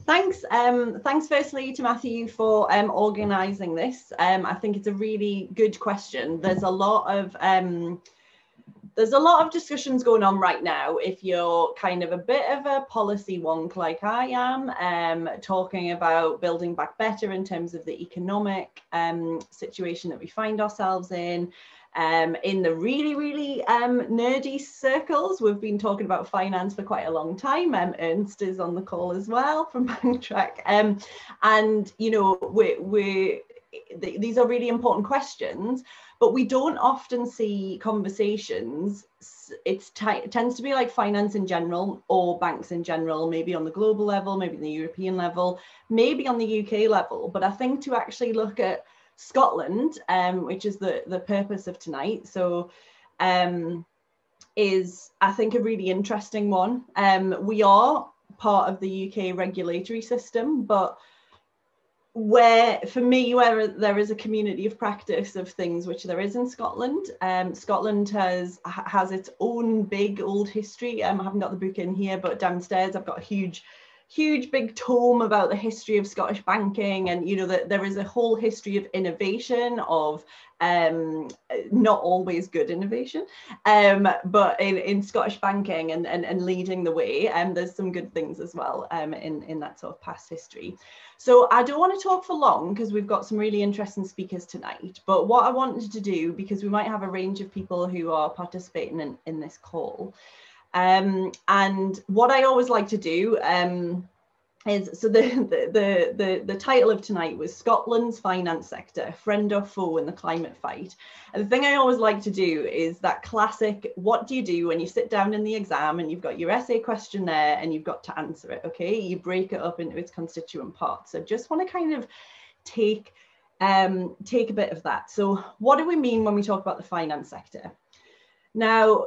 thanks. Um, thanks firstly to Matthew for um, organising this. Um, I think it's a really good question. There's a lot of um, there's a lot of discussions going on right now. If you're kind of a bit of a policy wonk like I am, um, talking about building back better in terms of the economic um, situation that we find ourselves in, um, in the really, really um, nerdy circles, we've been talking about finance for quite a long time. Um, Ernst is on the call as well from Banktrack. Um, and, you know, we we these are really important questions, but we don't often see conversations. It's it tends to be like finance in general or banks in general, maybe on the global level, maybe on the European level, maybe on the UK level. But I think to actually look at Scotland, um, which is the, the purpose of tonight. So um, is, I think, a really interesting one. Um, we are part of the UK regulatory system, but where for me where there is a community of practice of things which there is in Scotland um, Scotland has has its own big old history um, I haven't got the book in here but downstairs I've got a huge huge big tome about the history of Scottish banking and you know that there is a whole history of innovation of um, not always good innovation um, but in, in Scottish banking and, and, and leading the way and um, there's some good things as well um, in, in that sort of past history. So I don't want to talk for long because we've got some really interesting speakers tonight but what I wanted to do because we might have a range of people who are participating in, in this call um, and what I always like to do um, is so the, the, the, the, title of tonight was Scotland's finance sector, friend or foe in the climate fight. And the thing I always like to do is that classic, what do you do when you sit down in the exam and you've got your essay question there and you've got to answer it, okay? You break it up into its constituent parts. So just want to kind of take, um, take a bit of that. So what do we mean when we talk about the finance sector? Now,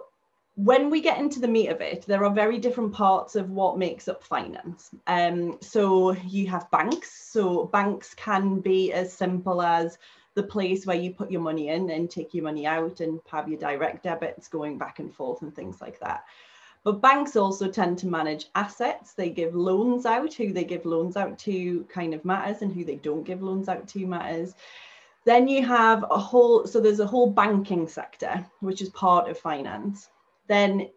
when we get into the meat of it, there are very different parts of what makes up finance. Um, so you have banks. So banks can be as simple as the place where you put your money in and take your money out and have your direct debits going back and forth and things like that. But banks also tend to manage assets. They give loans out. Who they give loans out to kind of matters, and who they don't give loans out to matters. Then you have a whole, so there's a whole banking sector, which is part of finance. Then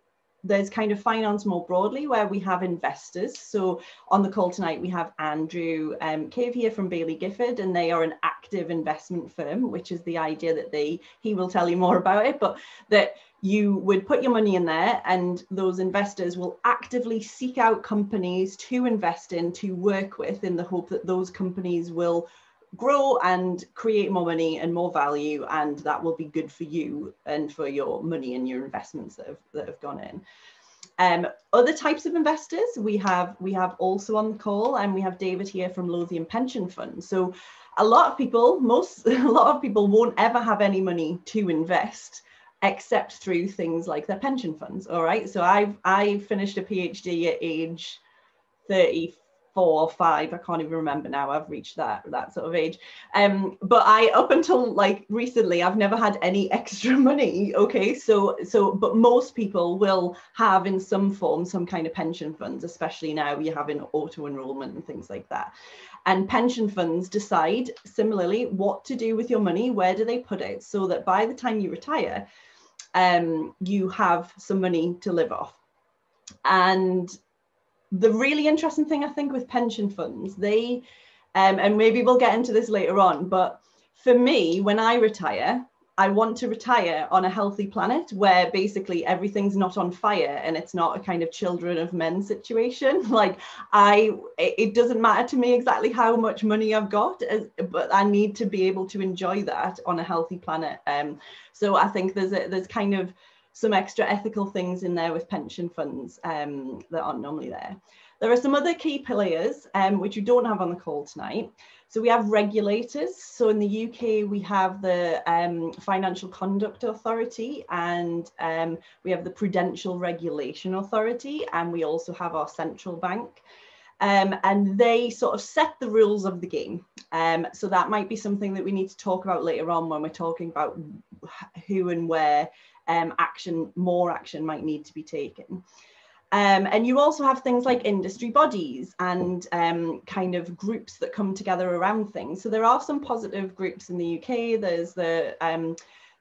there's kind of finance more broadly where we have investors. So on the call tonight, we have Andrew um, Cave here from Baillie Gifford, and they are an active investment firm, which is the idea that they, he will tell you more about it, but that you would put your money in there and those investors will actively seek out companies to invest in, to work with in the hope that those companies will grow and create more money and more value and that will be good for you and for your money and your investments that have, that have gone in. Um, other types of investors we have we have also on the call and we have david here from lothian pension fund. So a lot of people most a lot of people won't ever have any money to invest except through things like their pension funds all right? So i've i finished a phd at age 30 four or five i can't even remember now i've reached that that sort of age. Um but i up until like recently i've never had any extra money okay? So so but most people will have in some form some kind of pension funds especially now you have in auto enrollment and things like that. And pension funds decide similarly what to do with your money where do they put it so that by the time you retire um you have some money to live off. And the really interesting thing I think with pension funds, they, um, and maybe we'll get into this later on, but for me, when I retire, I want to retire on a healthy planet where basically everything's not on fire and it's not a kind of children of men situation. Like I, it doesn't matter to me exactly how much money I've got, but I need to be able to enjoy that on a healthy planet. Um, so I think there's a, there's kind of some extra ethical things in there with pension funds um, that aren't normally there. There are some other key players um, which you don't have on the call tonight. So we have regulators. So in the UK, we have the um, Financial Conduct Authority and um, we have the Prudential Regulation Authority, and we also have our central bank. Um, and they sort of set the rules of the game. Um, so that might be something that we need to talk about later on when we're talking about who and where um, action, more action might need to be taken. Um, and you also have things like industry bodies and um, kind of groups that come together around things. So there are some positive groups in the UK. There's the um,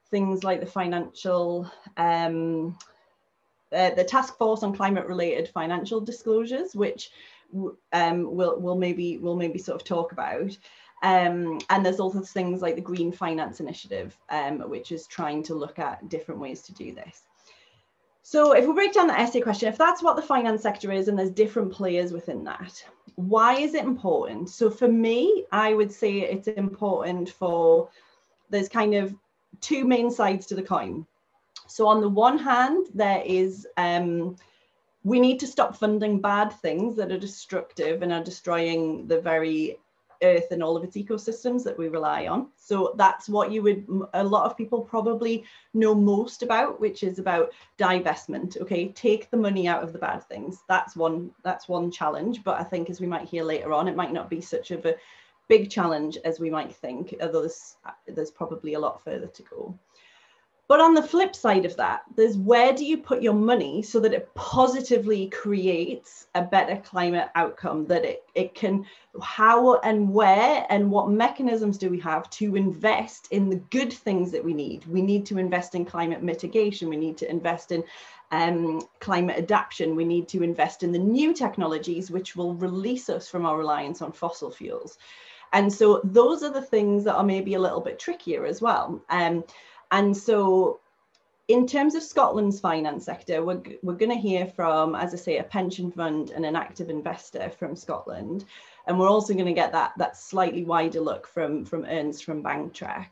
things like the financial, uh, the task force on climate related financial disclosures, which um, we'll, we'll maybe we'll maybe sort of talk about. Um, and there's also things like the Green Finance Initiative, um, which is trying to look at different ways to do this. So if we break down the essay question, if that's what the finance sector is and there's different players within that, why is it important? So for me, I would say it's important for, there's kind of two main sides to the coin. So on the one hand, there is, um, we need to stop funding bad things that are destructive and are destroying the very earth and all of its ecosystems that we rely on. So that's what you would a lot of people probably know most about which is about divestment okay? Take the money out of the bad things. That's one that's one challenge but i think as we might hear later on it might not be such of a big challenge as we might think. Although there's, uh, there's probably a lot further to go but on the flip side of that, there's where do you put your money so that it positively creates a better climate outcome, that it, it can, how and where and what mechanisms do we have to invest in the good things that we need? We need to invest in climate mitigation, we need to invest in um, climate adaptation, we need to invest in the new technologies which will release us from our reliance on fossil fuels. And so those are the things that are maybe a little bit trickier as well. Um, and so in terms of Scotland's finance sector, we're, we're going to hear from, as I say, a pension fund and an active investor from Scotland. And we're also going to get that, that slightly wider look from, from Ernst from BankTrack.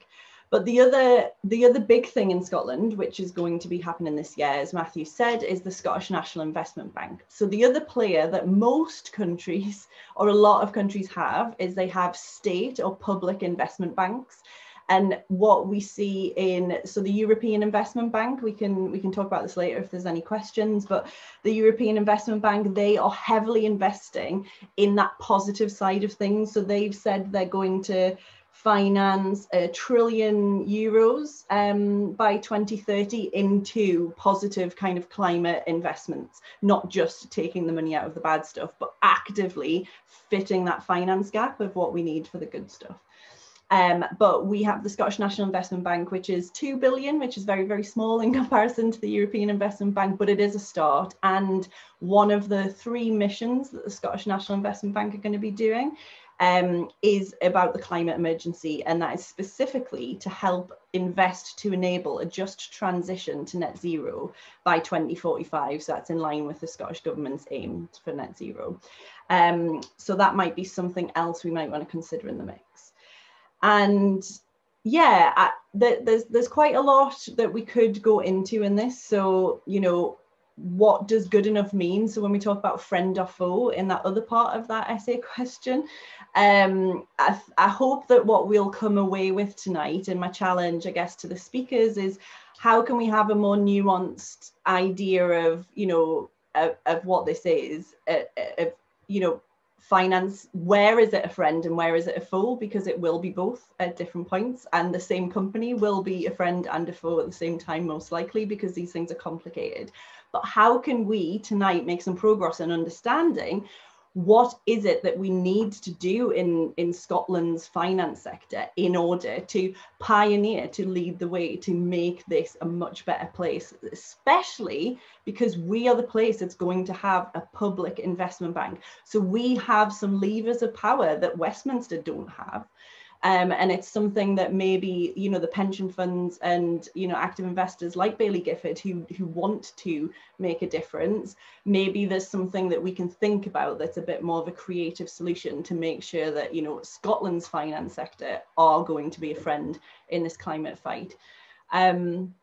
But the other, the other big thing in Scotland, which is going to be happening this year, as Matthew said, is the Scottish National Investment Bank. So the other player that most countries or a lot of countries have is they have state or public investment banks and what we see in so the European Investment Bank we can we can talk about this later if there's any questions but the European Investment Bank they are heavily investing in that positive side of things so they've said they're going to finance a trillion euros um, by 2030 into positive kind of climate investments, not just taking the money out of the bad stuff, but actively fitting that finance gap of what we need for the good stuff. Um, but we have the Scottish National Investment Bank, which is 2 billion, which is very, very small in comparison to the European Investment Bank, but it is a start. And one of the three missions that the Scottish National Investment Bank are going to be doing um, is about the climate emergency, and that is specifically to help invest to enable a just transition to net zero by 2045. So that's in line with the Scottish Government's aim for net zero. Um, so that might be something else we might want to consider in the mix and yeah I, there's there's quite a lot that we could go into in this. So you know what does good enough mean? So when we talk about friend or foe in that other part of that essay question um, I, I hope that what we'll come away with tonight and my challenge i guess to the speakers is how can we have a more nuanced idea of you know of, of what this is uh, uh, of you know finance where is it a friend and where is it a foe because it will be both at different points and the same company will be a friend and a foe at the same time most likely because these things are complicated. But how can we tonight make some progress in understanding what is it that we need to do in, in Scotland's finance sector in order to pioneer, to lead the way, to make this a much better place, especially because we are the place that's going to have a public investment bank. So we have some levers of power that Westminster don't have. Um, and it's something that maybe you know the pension funds and you know active investors like Baillie Gifford who who want to make a difference. Maybe there's something that we can think about that's a bit more of a creative solution to make sure that you know Scotland's finance sector are going to be a friend in this climate fight. Um,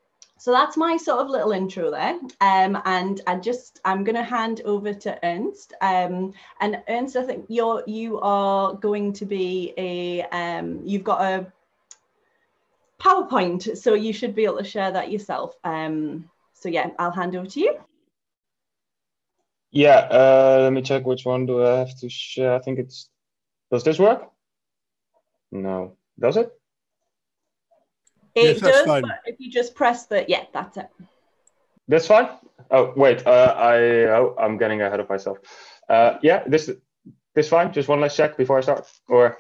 so that's my sort of little intro there. Um, and I just, I'm going to hand over to Ernst. Um, and Ernst, I think you're, you are going to be a, um, you've got a PowerPoint, so you should be able to share that yourself. Um, so yeah, I'll hand over to you. Yeah, uh, let me check which one do I have to share. I think it's, does this work? No, does it? It yes, does, fine. but if you just press the, yeah, that's it. That's fine? Oh wait, uh, I oh, I'm getting ahead of myself. Uh, yeah, this this fine. Just one last check before I start, or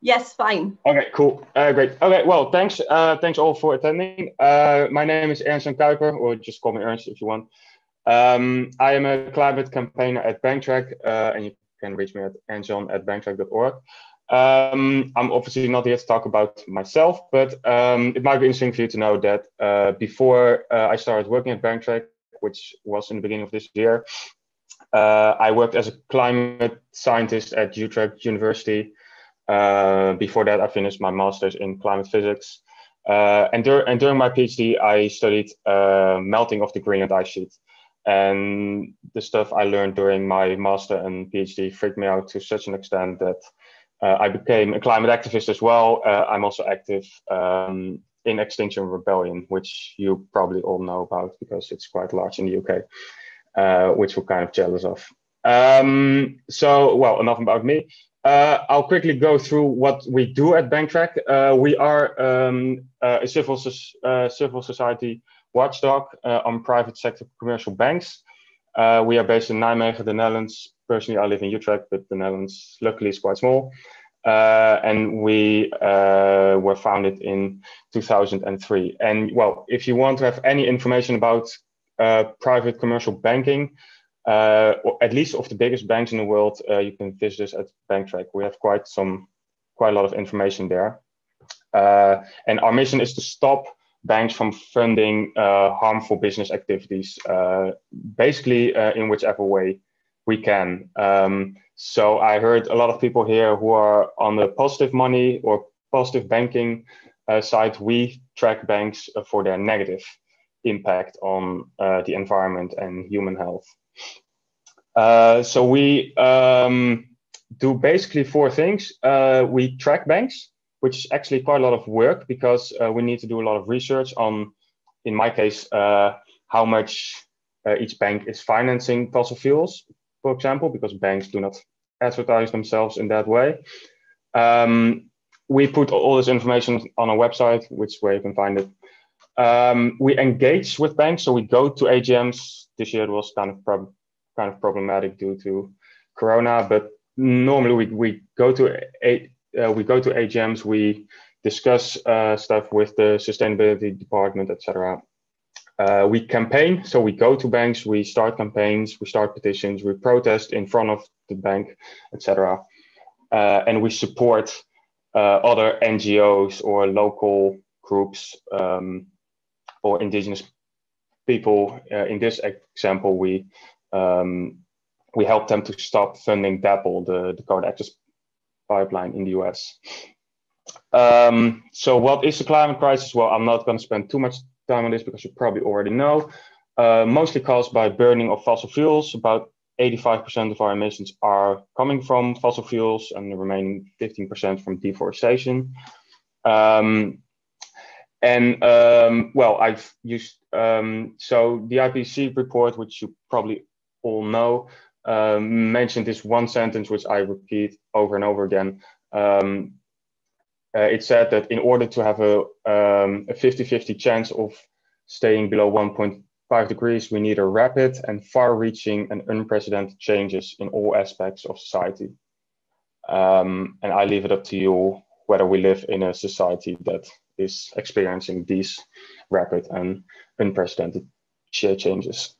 yes, fine. Okay, cool, uh, great. Okay, well, thanks, uh, thanks all for attending. Uh, my name is Ernst Kuiper, or just call me Ernst if you want. Um, I am a climate campaigner at Banktrack, uh, and you can reach me at ernstjan at banktrack.org. Um, I'm obviously not here to talk about myself, but um, it might be interesting for you to know that uh, before uh, I started working at Banktrack, which was in the beginning of this year, uh, I worked as a climate scientist at Utrecht University. Uh, before that, I finished my master's in climate physics. Uh, and, dur and, during my PhD, I studied uh, melting of the Greenland ice sheet. And the stuff I learned during my master and PhD freaked me out to such an extent that uh, I became a climate activist as well. Uh, I'm also active um, in Extinction Rebellion, which you probably all know about because it's quite large in the UK, uh, which we're kind of jealous of. Um, so, well, enough about me. Uh, I'll quickly go through what we do at Banktrack. Uh, we are um, uh, a civil, civil society watchdog on private sector commercial banks. we are based in Nijmegen, the Netherlands, personally, I live in Utrecht, but the Netherlands luckily is quite small. Uh, and we uh, were founded in 2003. And well, if you want to have any information about uh, private commercial banking, uh, at least of the biggest banks in the world, uh, you can visit us at Banktrack. We have quite some, quite a lot of information there. Uh, and our mission is to stop banks from funding harmful business activities, basically in whichever way we can. Um, so I heard a lot of people here who are on the positive money or positive banking uh, side. We track banks uh, for their negative impact on uh, the environment and human health. Uh, so we um, do basically four things. Uh, we track banks, which is actually quite a lot of work because uh, we need to do a lot of research on, in my case, how much each bank is financing fossil fuels for example, because banks do not advertise themselves in that way. Um, we put all this information on our website, which where you can find it. Um, we engage with banks, so we go to AGMs. This year it was kind of prob- kind of problematic due to Corona, but normally we, we go to a, uh, we go to AGMs. We discuss uh, stuff with the sustainability department, etc. Uh, we campaign, so we go to banks, we start campaigns, we start petitions, we protest in front of the bank, etc. Uh, and we support uh, other NGOs or local groups um, or indigenous people. Uh, in this example, we um, we help them to stop funding DAPL, the Dakota Access Pipeline in the US. Um, so, what is the climate crisis? Well, I'm not going to spend too much time on this because you probably already know. Uh, mostly caused by burning of fossil fuels. About 85% of our emissions are coming from fossil fuels and the remaining 15% from deforestation. Um, and um, well, I've used, um, so the IPCC report, which you probably all know, um, mentioned this one sentence, which I repeat over and over again. Uh, it said that in order to have a, um, a 50-50 chance of staying below 1.5 degrees, we need a rapid and far-reaching and unprecedented changes in all aspects of society. Um, and I leave it up to you whether we live in a society that is experiencing these rapid and unprecedented changes.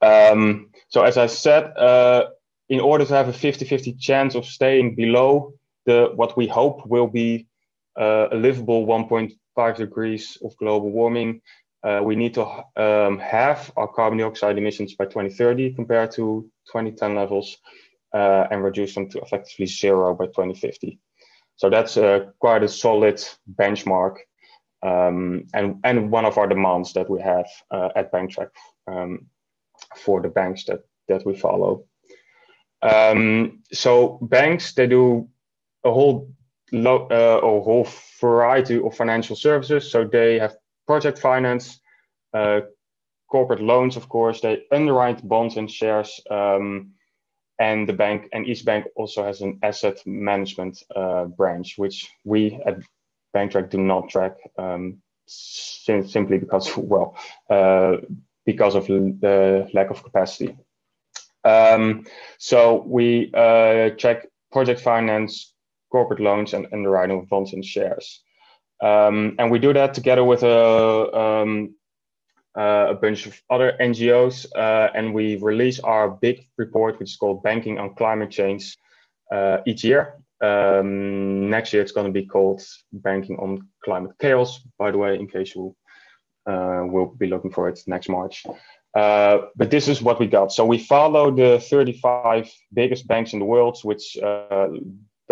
Um, so as I said, uh, in order to have a 50-50 chance of staying below the what we hope will be uh, a livable 1.5 degrees of global warming, uh, we need to um, halve our carbon dioxide emissions by 2030 compared to 2010 levels uh, and reduce them to effectively zero by 2050. So that's quite a solid benchmark um, and, and one of our demands that we have uh, at Banktrack um, for the banks that, that we follow. Um, so banks, they do a whole lo- uh, a whole variety of financial services. So they have project finance, uh, corporate loans, of course. They underwrite bonds and shares. Um, and the bank and each bank also has an asset management uh, branch, which we at Banktrack do not track um, sim- simply because, well, uh, because of the lack of capacity. Um, so we uh, check project finance, corporate loans, and underwriting of bonds and shares. Um, and we do that together with a, um, uh, a bunch of other NGOs, uh, and we release our big report, which is called Banking on Climate Change, uh, each year. Um, next year, it's going to be called Banking on Climate Chaos, by the way, in case you uh, will be looking for it next March. Uh, but this is what we got. So we follow the 35 biggest banks in the world, which uh,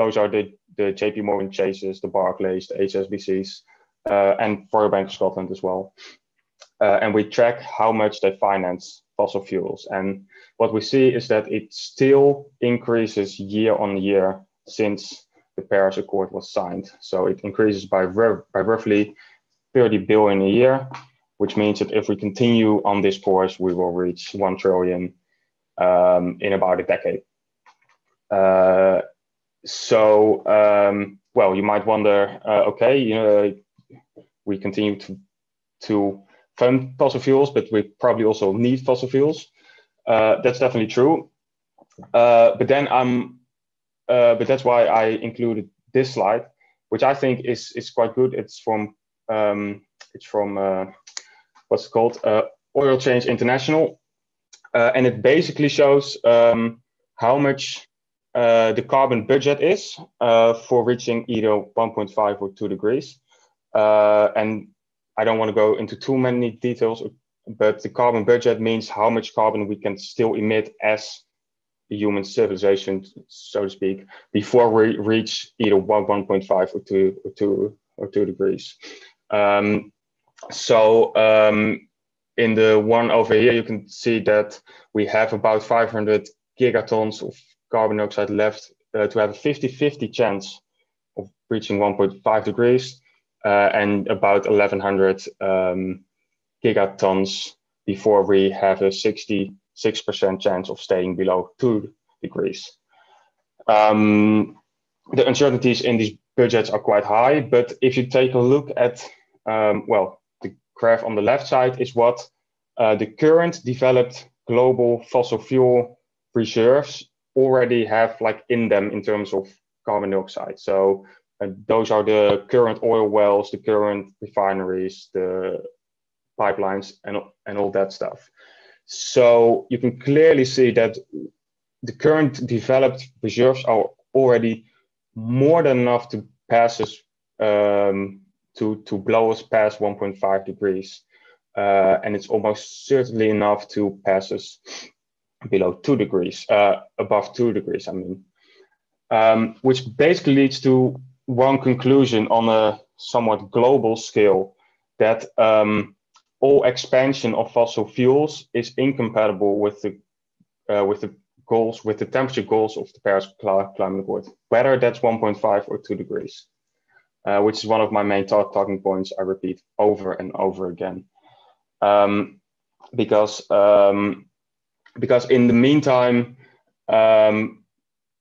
those are the, the JP Morgan Chases, the Barclays, the HSBCs, uh, and Royal Bank of Scotland as well. Uh, and we track how much they finance fossil fuels. And what we see is that it still increases year on year since the Paris Accord was signed. So it increases by, by roughly 30 billion a year which means that if we continue on this course, we will reach 1 trillion um, in about a decade. Uh, so, um, well, you might wonder, uh, okay, you know, we continue to, to fund fossil fuels, but we probably also need fossil fuels. Uh, that's definitely true. Uh, but then I'm, uh, but that's why I included this slide, which I think is is quite good. It's from um, it's from uh, what's called uh, Oil Change International, and it basically shows um, how much uh, the carbon budget is uh, for reaching either 1.5 or 2 degrees. Uh, and I don't want to go into too many details, but the carbon budget means how much carbon we can still emit as a human civilization, so to speak, before we reach either 1, 1.5 or 2 or 2 or 2 degrees. Um, so um, in the one over here, you can see that we have about 500 gigatons of carbon dioxide left uh, to have a 50-50 chance of reaching 1.5 degrees uh, and about 1100 um, gigatons before we have a 66% chance of staying below 2 degrees. Um, the uncertainties in these budgets are quite high, but if you take a look at, um, well, the graph on the left side is what uh, the current developed global fossil fuel reserves already have like in them in terms of carbon dioxide. So uh, those are the current oil wells, the current refineries, the pipelines, and, and all that stuff. So you can clearly see that the current developed reserves are already more than enough to pass us um, to, to blow us past 1.5 degrees. Uh, and it's almost certainly enough to pass us below 2 degrees, uh, above 2 degrees, I mean. Um, which basically leads to one conclusion on a somewhat global scale that um, all expansion of fossil fuels is incompatible with the uh, with the goals with the temperature goals of the Paris Climate Accord, whether that's 1.5 or 2 degrees uh, which is one of my main talk talking points I repeat over and over again. Um, because, um, because in the meantime, um,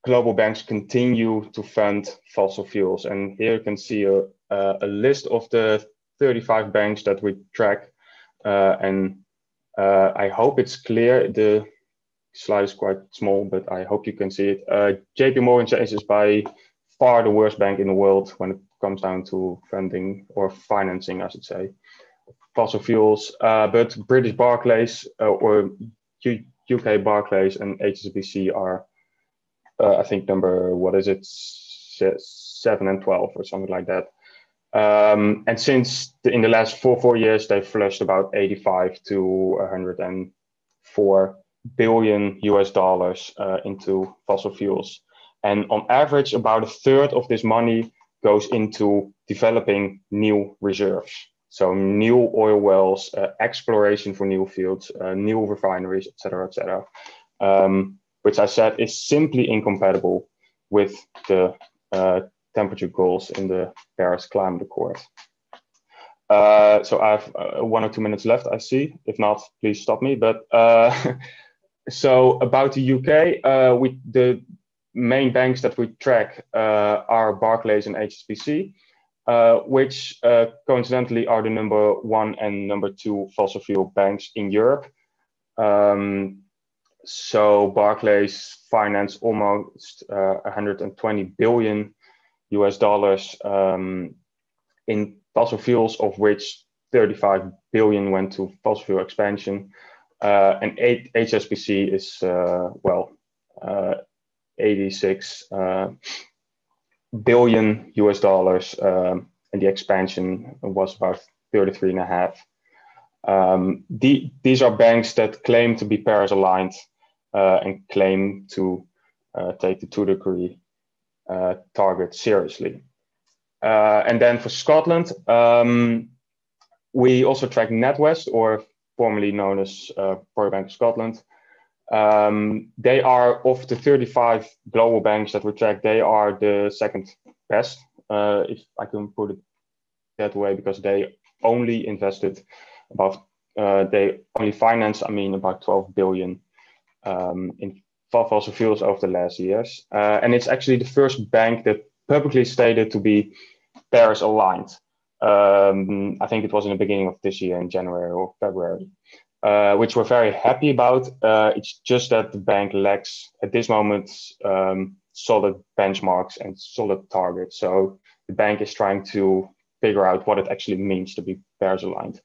global banks continue to fund fossil fuels. And here you can see a, a list of the 35 banks that we track. Uh, and uh, I hope it's clear. The slide is quite small, but I hope you can see it. Uh, JP Morgan Chase is by far the worst bank in the world when it comes down to funding or financing, I should say, fossil fuels. Uh, but British Barclays uh, or UK Barclays and HSBC are, uh, I think, number what is it, seven and twelve or something like that. Um, and since the, in the last four four years, they've flushed about 85 to 104 billion US dollars uh, into fossil fuels. And on average, about a third of this money goes into developing new reserves. So new oil wells, uh, exploration for new fields, uh, new refineries, et cetera, et cetera, um, which I said is simply incompatible with the uh, temperature goals in the Paris Climate Accord. Uh, so I have uh, one or two minutes left, I see. If not, please stop me. But uh, so about the UK, we the main banks that we track are Barclays and HSBC. Uh, which uh, coincidentally are the number one and number two fossil fuel banks in Europe. Um, so Barclays financed almost uh, 120 billion US dollars um, in fossil fuels, of which 35 billion went to fossil fuel expansion. Uh, and HSBC is, uh, well, uh, 86 uh, billion US dollars, um, and the expansion was about 33 and a half. Um, the, these are banks that claim to be Paris aligned uh, and claim to uh, take the two degree uh, target seriously. Uh, and then for Scotland, um, we also track NatWest, or formerly known as uh, Bank of Scotland. Um, they are of the 35 global banks that we track, they are the second best, uh, if I can put it that way, because they only invested about, uh, they only financed, I mean, about 12 billion um, in fossil fuels over the last years. Uh, and it's actually the first bank that publicly stated to be Paris aligned. Um, I think it was in the beginning of this year in January or February uh, which we're very happy about. Uh, it's just that the bank lacks at this moment um, solid benchmarks and solid targets. So the bank is trying to figure out what it actually means to be Paris aligned,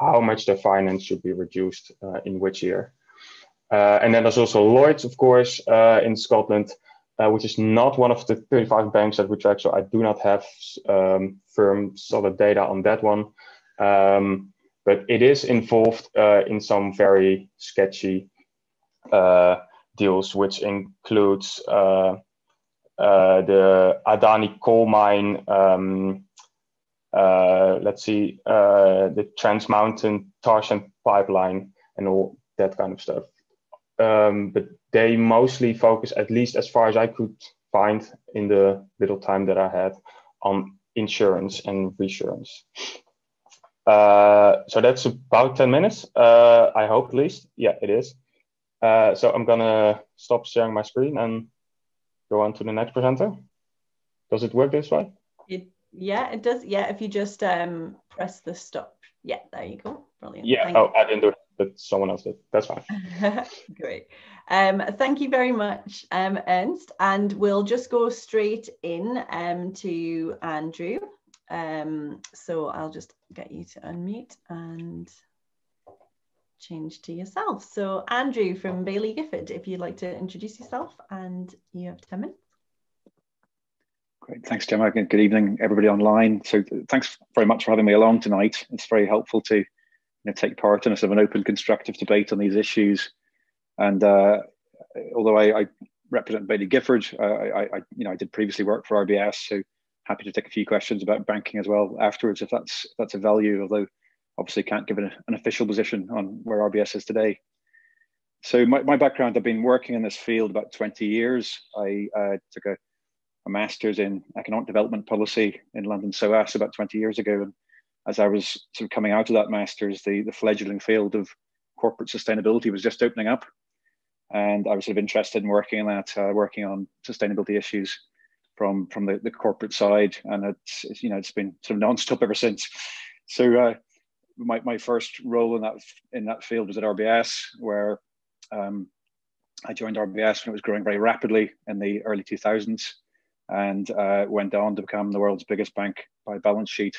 how much their finance should be reduced uh, in which year. Uh, and then there's also Lloyds, of course, uh, in Scotland, which is not one of the 35 banks that we track. So I do not have um, firm solid data on that one. Um, but it is involved uh, in some very sketchy uh, deals, which includes uh, uh the Adani coal mine. Um, uh, let's see, uh, the Trans Mountain tar sand pipeline and all that kind of stuff. Um, but they mostly focus, at least as far as I could find in the little time that I had, on insurance and reinsurance. Uh, so that's about 10 minutes, uh, I hope at least. Yeah, it is. Uh, so I'm gonna stop sharing my screen and go on to the next presenter. Does it work this way? It, yeah, it does. Yeah, if you just um, press the stop. Yeah, there you go. Brilliant. Yeah, thank oh, you. I didn't do it, but someone else did. That's fine. Great. Um, thank you very much, um, Ernst. And we'll just go straight in um, to Andrew. Um, so I'll just get you to unmute and change to yourself. So Andrew from Baillie Gifford, if you'd like to introduce yourself and you have 10 minutes. Great, thanks Gemma. Good evening everybody online. So thanks very much for having me along tonight. It's very helpful to you know, take part in a sort of an open constructive debate on these issues. And uh, although I, I, represent Baillie Gifford, uh, I, I, you know, I did previously work for RBS, so happy to take a few questions about banking as well afterwards if that's if that's a value although obviously can't give an, an official position on where rbs is today. So my, my background i've been working in this field about 20 years. I uh, took a, a master's in economic development policy in london soas about 20 years ago and as i was sort of coming out of that master's the, the fledgling field of corporate sustainability was just opening up and i was sort of interested in working in that uh, working on sustainability issues from from the, the corporate side, and it's you know it's been sort of non-stop ever since. So uh, my my first role in that in that field was at RBS, where um, I joined RBS when it was growing very rapidly in the early 2000s, and uh, went on to become the world's biggest bank by balance sheet,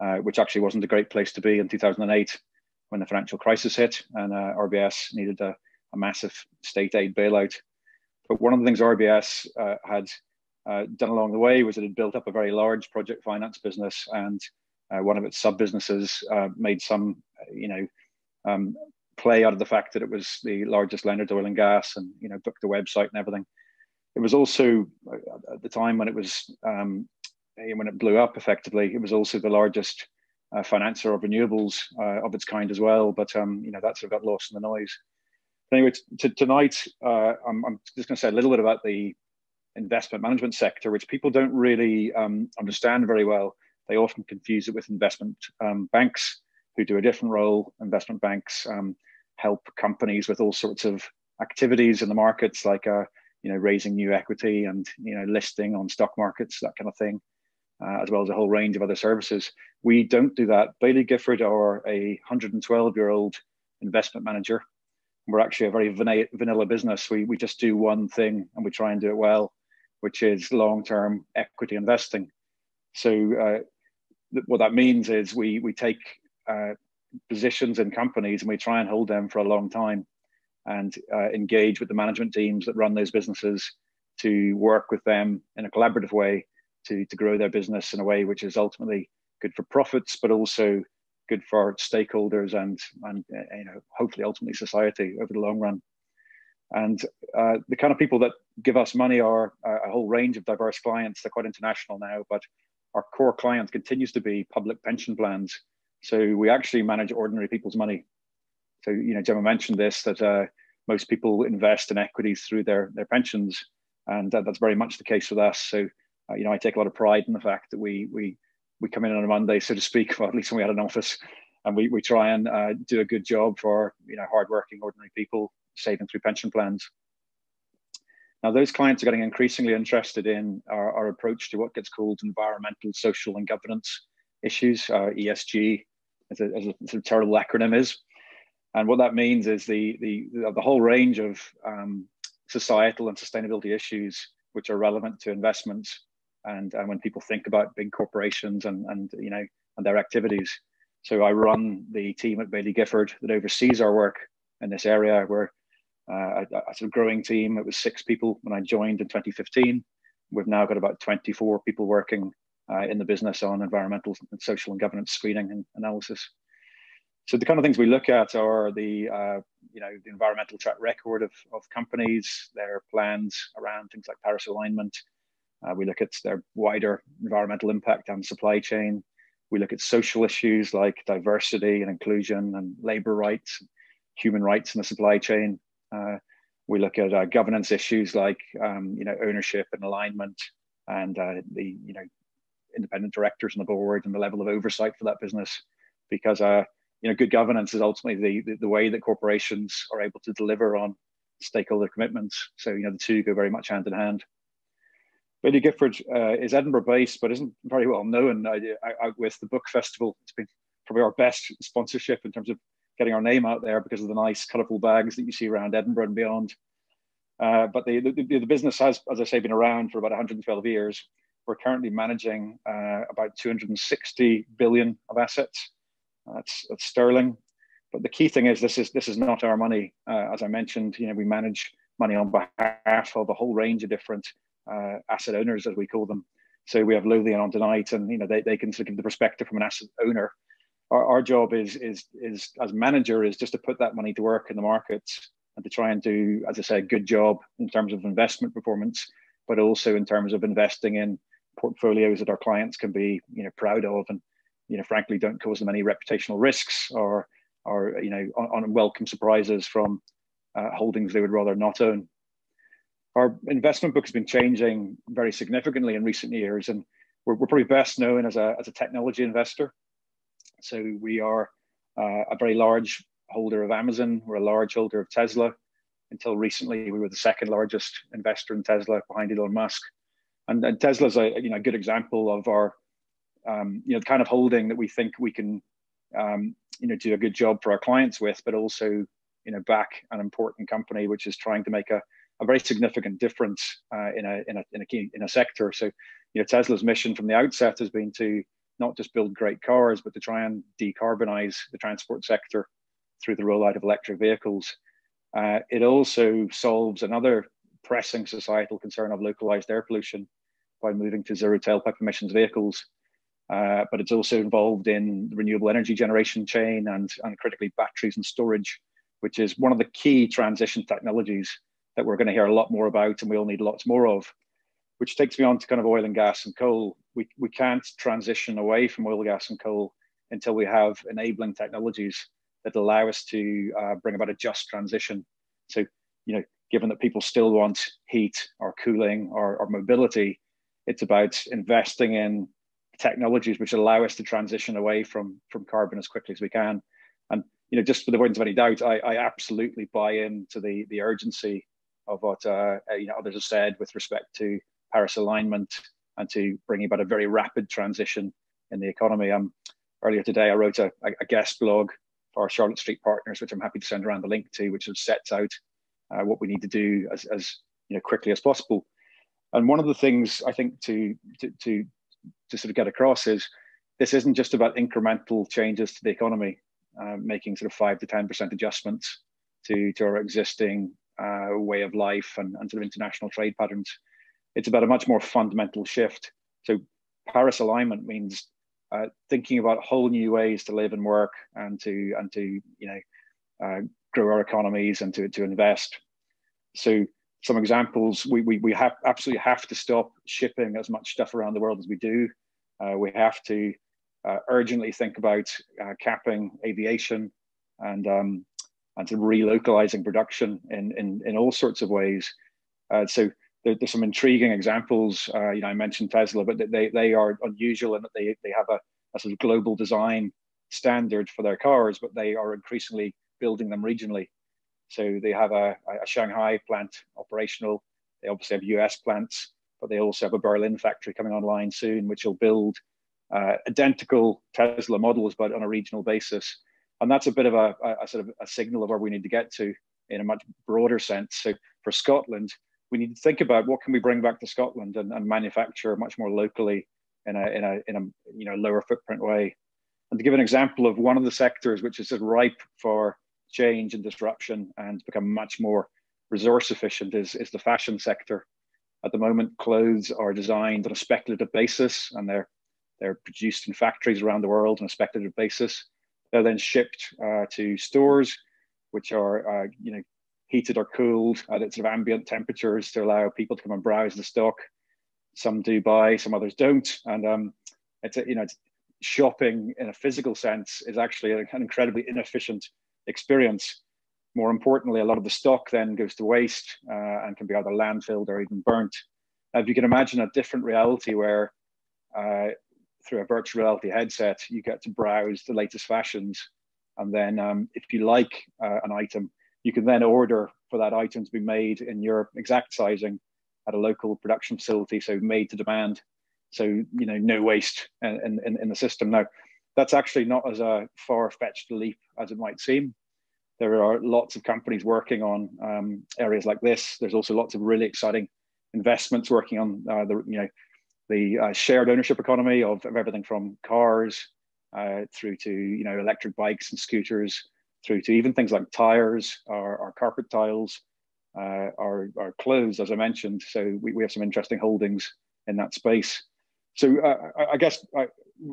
uh, which actually wasn't a great place to be in 2008 when the financial crisis hit, and uh, RBS needed a, a massive state aid bailout. But one of the things RBS uh, had uh, done along the way was it had built up a very large project finance business, and uh, one of its sub businesses uh, made some, you know, um, play out of the fact that it was the largest lender to oil and gas, and you know, booked the website and everything. It was also uh, at the time when it was um, when it blew up effectively. It was also the largest uh, financer of renewables uh, of its kind as well. But um, you know, that sort of got lost in the noise. Anyway, t- tonight I'm, I'm just going to say a little bit about the investment management sector, which people don't really um, understand very well. They often confuse it with investment um, banks, who do a different role. Investment banks um, help companies with all sorts of activities in the markets, like uh, you know raising new equity and you know listing on stock markets, that kind of thing. uh, as well as a whole range of other services. We don't do that. Baillie Gifford are a 112 year old investment manager. We're actually a very vanilla business. We, we just do one thing and we try and do it well, which is long term equity investing. So, uh, th- what that means is we, we take uh, positions in companies and we try and hold them for a long time and uh, engage with the management teams that run those businesses to work with them in a collaborative way to, to grow their business in a way which is ultimately good for profits, but also good for stakeholders and, and uh, you know, hopefully ultimately society over the long run. And uh, the kind of people that give us money are a whole range of diverse clients. They're quite international now, but our core client continues to be public pension plans. So we actually manage ordinary people's money. So, you know, Gemma mentioned this, that uh, most people invest in equities through their, their pensions. And uh, that's very much the case with us. So uh, you know, I take a lot of pride in the fact that we we we come in on a Monday, so to speak, or at least when we had an office, and we, we try and uh, do a good job for you know hardworking ordinary people saving through pension plans. Now, those clients are getting increasingly interested in our, our approach to what gets called environmental, social, and governance issues, uh, ESG, as a, as a sort of terrible acronym is. And what that means is the the the whole range of um, societal and sustainability issues which are relevant to investments and, and when people think about big corporations and, and you know and their activities. So I run the team at Baillie Gifford that oversees our work in this area. We're uh, a, sort of growing team. It was six people when I joined in 2015. We've now got about 24 people working uh, in the business on environmental and social and governance screening and analysis. So the kind of things we look at are the uh, you know the environmental track record of, of companies, their plans around things like Paris alignment, uh, we look at their wider environmental impact and supply chain. We look at social issues like diversity and inclusion and labor rights, human rights in the supply chain. Uh, we look at uh, governance issues like um, you know ownership and alignment and uh, the you know independent directors on the board and the level of oversight for that business because uh, you know good governance is ultimately the, the, the way that corporations are able to deliver on stakeholder commitments so you know the two go very much hand in hand Baillie Gifford uh, is Edinburgh based, but isn't very well known I, I, with the book festival. It's been probably our best sponsorship in terms of getting our name out there because of the nice, colourful bags that you see around Edinburgh and beyond. Uh, but the, the, the, business has, as I say, been around for about 112 years. We're currently managing uh, about 260 billion of assets. That's, that's sterling. But the key thing is this is this is not our money. Uh, as I mentioned, you know, we manage money on behalf of a whole range of different uh, asset owners, as we call them. So we have Lothian on tonight, and you know they, they can sort of give the perspective from an asset owner. Our, our job is is is as manager is just to put that money to work in the markets and to try and do, as I say, a good job in terms of investment performance, but also in terms of investing in portfolios that our clients can be you know proud of and you know frankly don't cause them any reputational risks or or you know unwelcome surprises from uh, holdings they would rather not own our investment book has been changing very significantly in recent years, and we're, we're probably best known as a, as a technology investor. So we are uh, a very large holder of Amazon. We're a large holder of Tesla. Until recently, we were the second largest investor in Tesla behind Elon Musk. And, and Tesla's a you know a good example of our um, you know kind of holding that we think we can um, you know do a good job for our clients with, but also you know back an important company which is trying to make a a very significant difference uh, in, a, in, a, in, a key, in a sector. So, you know, Tesla's mission from the outset has been to not just build great cars, but to try and decarbonize the transport sector through the rollout of electric vehicles. Uh, it also solves another pressing societal concern of localized air pollution by moving to zero tailpipe emissions vehicles. Uh, but it's also involved in the renewable energy generation chain and, and critically batteries and storage, which is one of the key transition technologies that we're going to hear a lot more about and we'll need lots more of, which takes me on to kind of oil and gas and coal. We, we can't transition away from oil, gas, and coal until we have enabling technologies that allow us to uh, bring about a just transition. So, you know, given that people still want heat or cooling or, or mobility, it's about investing in technologies which allow us to transition away from, from carbon as quickly as we can. And you know, just for the avoidance of any doubt, I, I absolutely buy into the the urgency of what uh, you know others have said with respect to Paris alignment and to bring about a very rapid transition in the economy. Um, earlier today, I wrote a, a guest blog for Charlotte Street partners, which I'm happy to send around the link to, which sets out uh, what we need to do as, as you know quickly as possible. And one of the things I think to, to to to sort of get across is this isn't just about incremental changes to the economy, uh, making sort of five to ten percent adjustments to to our existing uh, way of life and, and sort of international trade patterns. It's about a much more fundamental shift. So Paris alignment means uh, thinking about whole new ways to live and work and to and to you know uh, grow our economies and to, to invest. So some examples, we, we, we have absolutely have to stop shipping as much stuff around the world as we do. Uh, we have to uh, urgently think about uh, capping aviation and um, and to relocalizing production in, in, in all sorts of ways. Uh, so there, there's some intriguing examples. Uh, you know, I mentioned Tesla, but they, they are unusual in that they, they have a, a sort of global design standard for their cars, but they are increasingly building them regionally. So they have a, a Shanghai plant operational. They obviously have US plants, but they also have a Berlin factory coming online soon, which will build uh, identical Tesla models, but on a regional basis. And that's a bit of a, a, a sort of a signal of where we need to get to in a much broader sense. So for Scotland, we need to think about what can we bring back to Scotland and, and manufacture much more locally in a, in a, in a you know, lower footprint way. And to give an example of one of the sectors which is ripe for change and disruption and become much more resource efficient is, is the fashion sector. At the moment, clothes are designed on a speculative basis and they're, they're produced in factories around the world on a speculative basis. They're then shipped uh, to stores, which are uh, you know heated or cooled at sort of ambient temperatures to allow people to come and browse the stock. Some do buy, some others don't, and um, it's a, you know shopping in a physical sense is actually an incredibly inefficient experience. More importantly, a lot of the stock then goes to waste uh, and can be either landfilled or even burnt. Now, if you can imagine a different reality where uh, through a virtual reality headset, you get to browse the latest fashions. And then um, if you like uh, an item, you can then order for that item to be made in your exact sizing at a local production facility, so made to demand. So you know, no waste in, in, in the system. Now, that's actually not as a far-fetched leap as it might seem. There are lots of companies working on um, areas like this. There's also lots of really exciting investments working on uh, the you know the uh, shared ownership economy of, of everything from cars uh, through to you know electric bikes and scooters through to even things like tires or, carpet tiles, uh, or, clothes, as I mentioned. So we, we have some interesting holdings in that space. So uh, I, I, guess I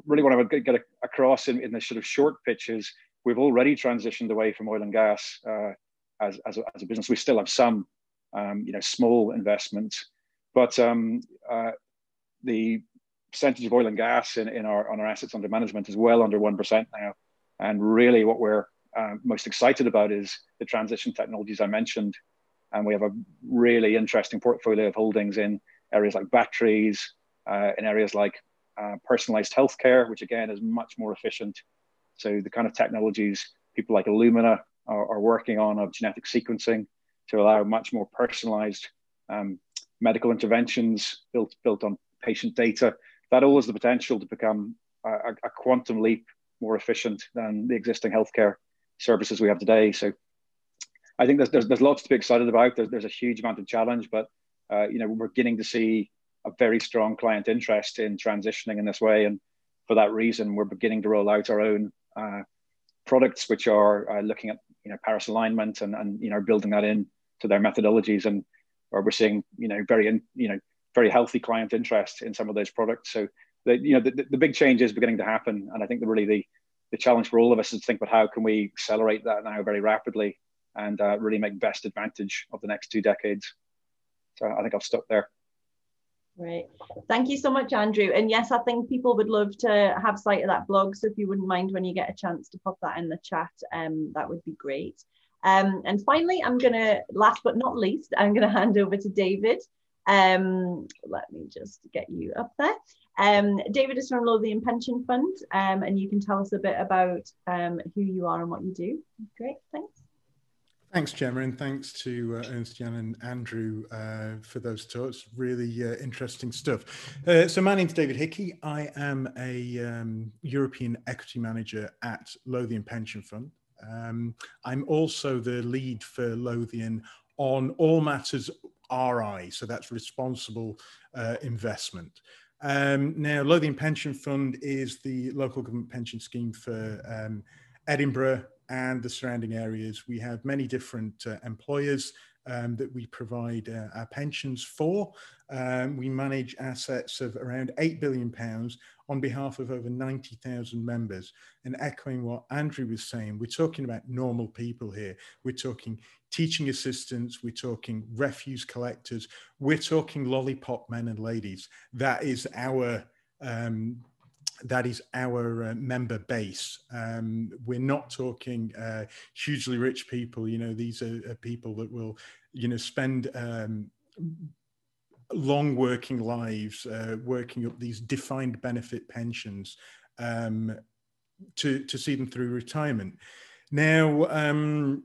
really want to get across in, in the sort of short pitches, we've already transitioned away from oil and gas uh, as, as a, as, a, business. We still have some, um, you know, small investments, but um, uh, the percentage of oil and gas in, in our on our assets under management is well under one percent now. And really, what we're uh, most excited about is the transition technologies I mentioned. And we have a really interesting portfolio of holdings in areas like batteries, uh, in areas like uh, personalized healthcare, which again is much more efficient. So the kind of technologies people like Illumina are, are working on of genetic sequencing to allow much more personalized um, medical interventions built built on patient data. That all has the potential to become a, a quantum leap more efficient than the existing healthcare services we have today. So I think there's, there's, there's lots to be excited about. There's, there's a huge amount of challenge, but uh, you know we're beginning to see a very strong client interest in transitioning in this way, and for that reason, we're beginning to roll out our own uh, products, which are uh, looking at you know Paris alignment and and you know building that in to their methodologies, and or we're seeing you know very in, you know very healthy client interest in some of those products. So the you know the, the big change is beginning to happen, and I think the really the the challenge for all of us is to think about how can we accelerate that now very rapidly and uh, really make best advantage of the next two decades. So I think I'll stop there. Right. Thank you so much, Andrew. And yes, I think people would love to have sight of that blog. So if you wouldn't mind when you get a chance to pop that in the chat, um, that would be great. Um, and finally, I'm going to, last but not least, I'm going to hand over to David. Um, let me just get you up there. Um, David is from Lothian Pension Fund, um, and you can tell us a bit about um, who you are and what you do. Great, thanks. Thanks, Gemma, and thanks to uh, Ernst Jan and Andrew uh, for those talks. Really uh, interesting stuff. Uh, so my name's David Hickey. I am a um, European equity manager at Lothian Pension Fund. Um, I'm also the lead for Lothian on all matters RI, so that's responsible uh, investment. Um, now, Lothian Pension Fund is the local government pension scheme for um, Edinburgh, and the surrounding areas. We have many different uh, employers um, that we provide uh, our pensions for. Um, we manage assets of around £8 billion on behalf of over 90,000 members. And echoing what Andrew was saying, we're talking about normal people here. We're talking teaching assistants, we're talking refuse collectors, we're talking lollipop men and ladies. That is our um, that is our uh, member base. Um, we're not talking uh, hugely rich people. You know, these are, are people that will, you know, spend um, long working lives, uh, working up these defined benefit pensions um, to to see them through retirement. Now, um,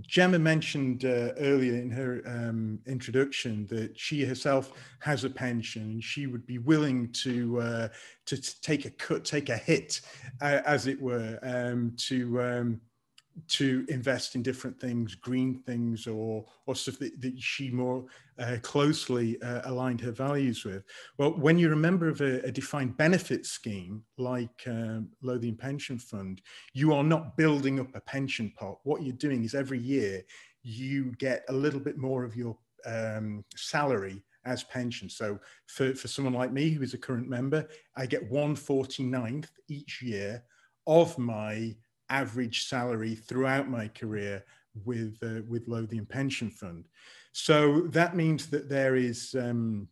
Gemma mentioned uh, earlier in her um, introduction that she herself has a pension and she would be willing to uh, to take a cut, take a hit, uh, as it were, um, to um, to invest in different things, green things, or or stuff that, that she more uh, closely uh, aligned her values with. Well, when you're a member of a, a defined benefit scheme like um, Lothian Pension Fund, you are not building up a pension pot. What you're doing is every year you get a little bit more of your um, salary as pension. So for, for someone like me who is a current member, I get 149th each year of my average salary throughout my career with uh, with Lothian Pension Fund. So that means that there is um,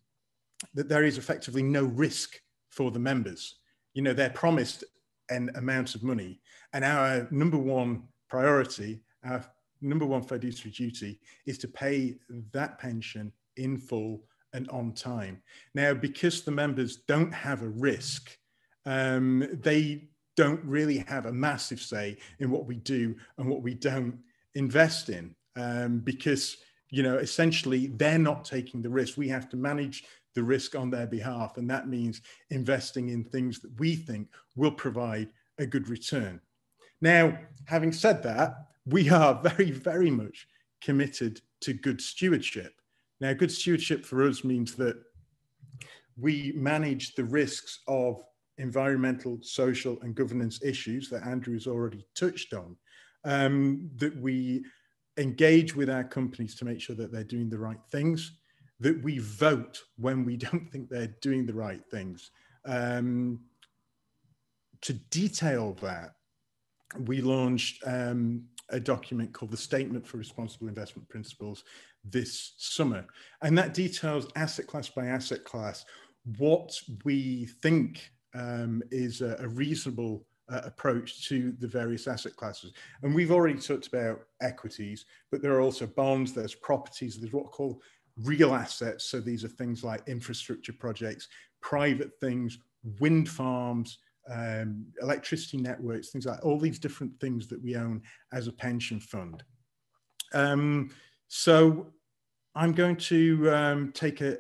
that there is effectively no risk for the members. You know, they're promised an amount of money, and our number one priority, our number one fiduciary duty, is to pay that pension in full and on time. Now, because the members don't have a risk, um, they don't really have a massive say in what we do and what we don't invest in um, because you know essentially they're not taking the risk. We have to manage the risk on their behalf and that means investing in things that we think will provide a good return. Now having said that we are very very much committed to good stewardship. Now good stewardship for us means that we manage the risks of environmental, social, and governance issues that Andrew has already touched on, um, that we engage with our companies to make sure that they're doing the right things, that we vote when we don't think they're doing the right things. Um, to detail that, we launched um, a document called the Statement for Responsible Investment Principles this summer. And that details asset class by asset class what we think um, is a, a reasonable uh, approach to the various asset classes. And we've already talked about equities, but there are also bonds, there's properties, there's what call real assets. So these are things like infrastructure projects, private things, wind farms, um, electricity networks, things like all these different things that we own as a pension fund. Um, so I'm going to um, take a,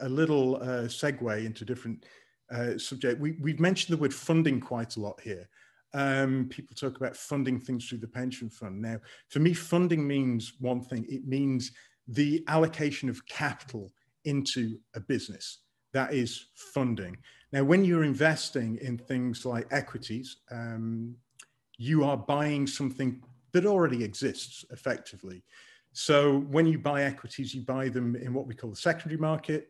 a, a little uh, segue into different uh, subject. We, we've mentioned the word funding quite a lot here. Um, people talk about funding things through the pension fund. Now, for me, funding means one thing. It means the allocation of capital into a business. That is funding. Now, when you're investing in things like equities, um, you are buying something that already exists effectively. So when you buy equities, you buy them in what we call the secondary market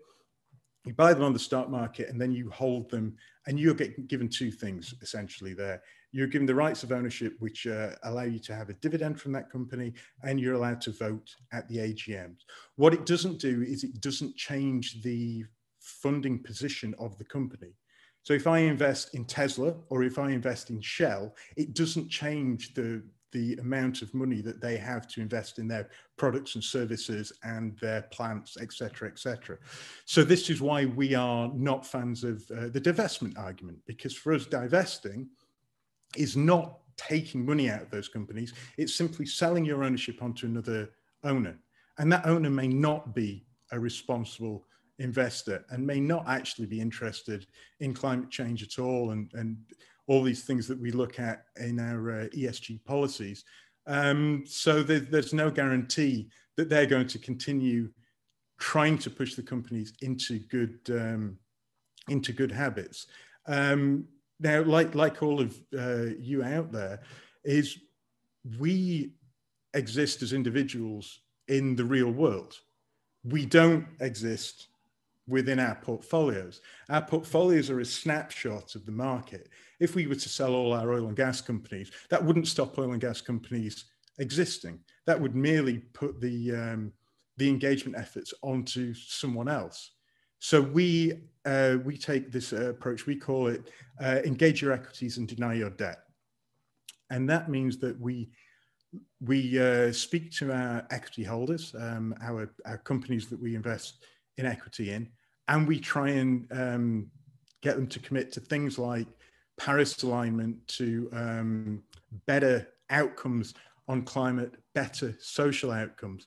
you buy them on the stock market and then you hold them and you're getting given two things essentially there. You're given the rights of ownership which uh, allow you to have a dividend from that company and you're allowed to vote at the agms what it doesn't do is it doesn't change the funding position of the company. So if i invest in tesla or if i invest in shell it doesn't change the the amount of money that they have to invest in their products and services and their plants, etc., etc. So this is why we are not fans of uh, the divestment argument, because for us, divesting is not taking money out of those companies. It's simply selling your ownership onto another owner. And that owner may not be a responsible investor and may not actually be interested in climate change at all and, and all these things that we look at in our uh, ESG policies. Um, so there, there's no guarantee that they're going to continue trying to push the companies into good um, into good habits. Um, now, like like all of uh, you out there, is we exist as individuals in the real world. We don't exist within our portfolios. Our portfolios are a snapshot of the market. If we were to sell all our oil and gas companies, that wouldn't stop oil and gas companies existing. That would merely put the um, the engagement efforts onto someone else. So we uh, we take this uh, approach. We call it uh, engage your equities and deny your debt, and that means that we we uh, speak to our equity holders, um, our our companies that we invest in equity in, and we try and um, get them to commit to things like Paris alignment, to um, better outcomes on climate, better social outcomes.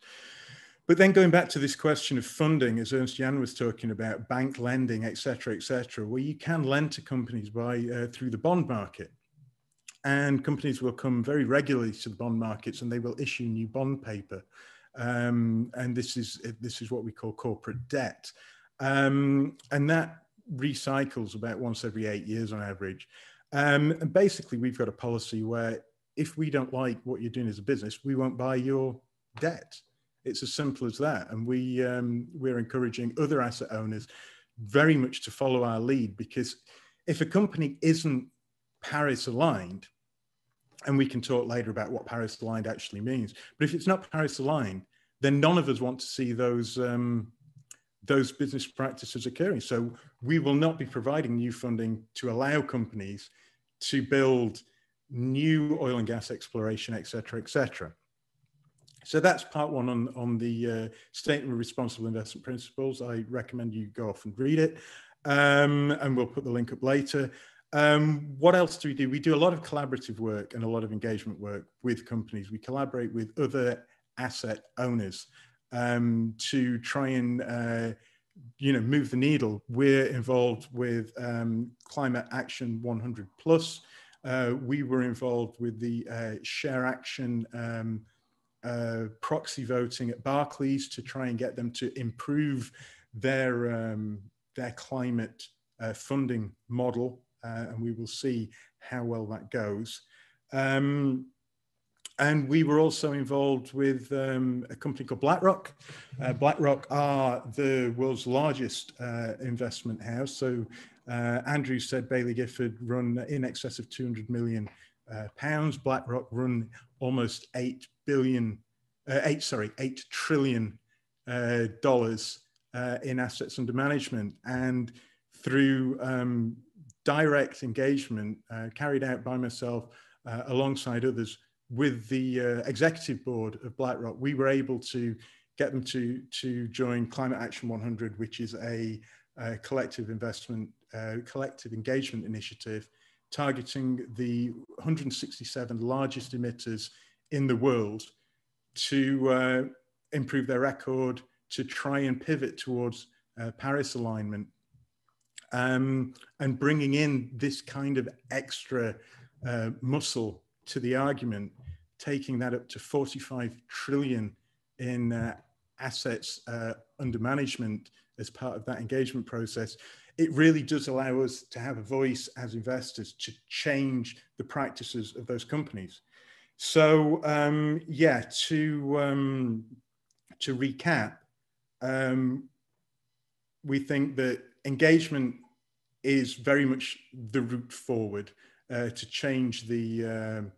But then going back to this question of funding, as Ernst Jan was talking about, bank lending, et cetera, et cetera, where you can lend to companies by uh, through the bond market. And companies will come very regularly to the bond markets and they will issue new bond paper. Um, and this is, this is what we call corporate debt. Um, and that recycles about once every eight years on average. Um, and basically, we've got a policy where if we don't like what you're doing as a business, we won't buy your debt. It's as simple as that. And we, um, we're encouraging other asset owners very much to follow our lead because if a company isn't Paris aligned, and we can talk later about what Paris aligned actually means, but if it's not Paris aligned, then none of us want to see those um, those business practices occurring. So we will not be providing new funding to allow companies to build new oil and gas exploration, et cetera, et cetera. So that's part one on, on the uh, Statement of Responsible Investment Principles. I recommend you go off and read it. Um, and we'll put the link up later. Um, what else do we do? We do a lot of collaborative work and a lot of engagement work with companies. We collaborate with other asset owners um, to try and uh, you know move the needle. We're involved with um, Climate Action 100 Plus. Uh, we were involved with the uh, Share Action um, uh, proxy voting at Barclays to try and get them to improve their um, their climate uh, funding model, uh, and we will see how well that goes. Um, and we were also involved with um, a company called BlackRock. Uh, BlackRock are the world's largest uh, investment house. So uh, Andrew said Baillie Gifford run in excess of 200 million uh, pounds. BlackRock run almost 8 billion, uh, 8, sorry, 8 trillion uh, dollars in assets under management. And through um, direct engagement carried out by myself alongside others, with the uh, executive board of BlackRock, we were able to get them to, to join Climate Action 100, which is a, a collective investment, uh, collective engagement initiative targeting the 167 largest emitters in the world to uh, improve their record, to try and pivot towards uh, Paris alignment, um, and bringing in this kind of extra uh, muscle to the argument, taking that up to 45 trillion in uh, assets uh, under management as part of that engagement process, it really does allow us to have a voice as investors to change the practices of those companies. So um, yeah, to um, to recap, um, we think that engagement is very much the route forward uh, to change the um,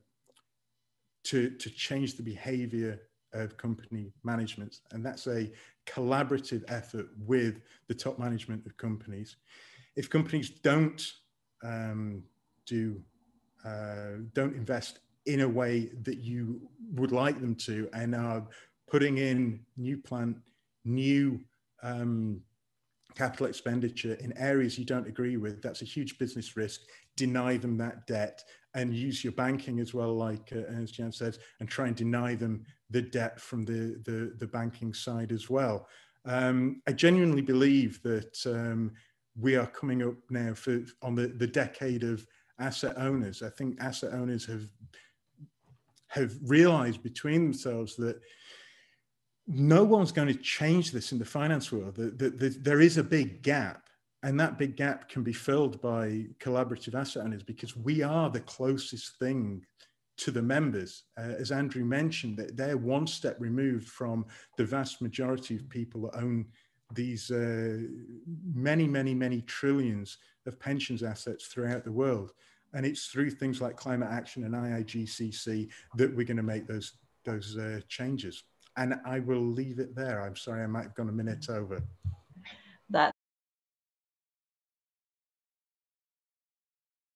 to, to change the behavior of company management. And that's a collaborative effort with the top management of companies. If companies don't um, do, uh, don't invest in a way that you would like them to and are putting in new plant, new um, capital expenditure in areas you don't agree with, that's a huge business risk. deny them that debt and use your banking as well, like uh, Ernst Jan says, and try and deny them the debt from the, the, the banking side as well. Um, I genuinely believe that um, we are coming up now for on the, the decade of asset owners. I think asset owners have have realized between themselves that no one's going to change this in the finance world. That the, the, there is a big gap, and that big gap can be filled by collaborative asset owners because we are the closest thing to the members. Uh, as Andrew mentioned, that they're one step removed from the vast majority of people that own these uh, many, many, many trillions of pensions assets throughout the world. And it's through things like climate action and IIGCC that we're going to make those those uh, changes. And I will leave it there. I'm sorry, I might have gone a minute over.